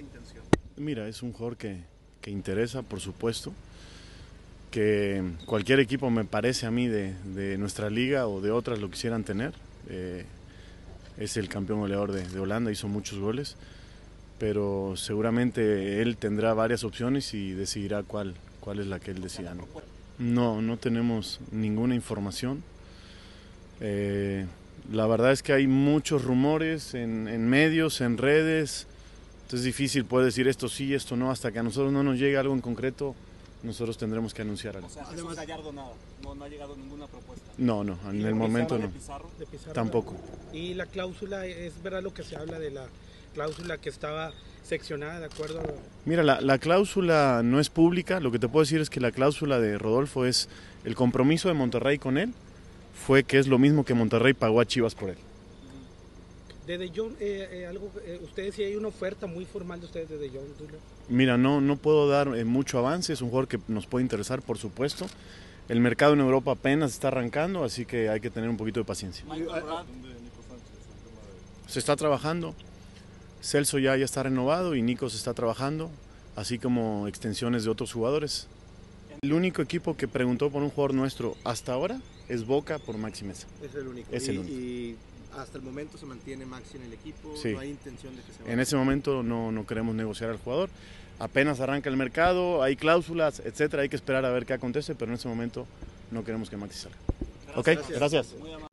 intención? Mira, es un jugador que, que interesa, por supuesto, que cualquier equipo me parece a mí de, de nuestra liga o de otras lo quisieran tener. Eh, es el campeón goleador de, de Holanda, hizo muchos goles, pero seguramente él tendrá varias opciones y decidirá cuál, cuál es la que él decida. ¿no? No, tenemos ninguna información. Eh, la verdad es que hay muchos rumores en medios, en redes. Entonces es difícil poder decir esto sí, esto no, hasta que a nosotros no nos llegue algo en concreto, nosotros tendremos que anunciar algo. O sea, Jesús Gallardo nada, no, no ha llegado ninguna propuesta. No, no, en el momento de no. Pizarro? de Pizarro. Tampoco. Y la cláusula, es verdad lo que se habla de la cláusula que estaba seccionada de acuerdo. Mira, la, la cláusula no es pública, lo que te puedo decir es que la cláusula de Rodolfo es el compromiso de Monterrey con él, fue que es lo mismo que Monterrey pagó a Chivas por él. De De Jong, eh, eh, algo, eh, ustedes sí hay una oferta muy formal de ustedes de De Jong, Tulio. Mira, no, no puedo dar eh, mucho avance, es un jugador que nos puede interesar, por supuesto. El mercado en Europa apenas está arrancando, así que hay que tener un poquito de paciencia. Se está trabajando, Celso ya, ya está renovado y Nico se está trabajando, así como extensiones de otros jugadores. El único equipo que preguntó por un jugador nuestro hasta ahora es Boca por Maxi Mesa. Es el único. Es el único. y hasta el momento se mantiene Maxi en el equipo. Sí. No hay intención de que se vaya. En ese momento no, no queremos negociar al jugador. Apenas arranca el mercado, hay cláusulas, etcétera. Hay que esperar a ver qué acontece, pero en ese momento no queremos que Maxi salga. ¿Ok? Gracias. muy amable.